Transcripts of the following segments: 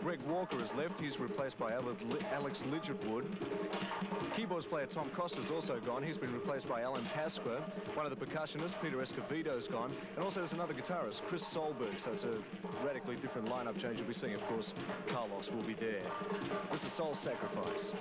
Greg Walker has left. He's replaced by Alex Ligertwood. Keyboards player Tom Coster's also gone. He's been replaced by Alan Pasqua. One of the percussionists, Peter Escovedo's gone. And also there's another guitarist, Chris Solberg. So it's a radically different lineup change you'll be seeing. Of course, Carlos will be there. This is Soul Sacrifice.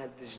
had this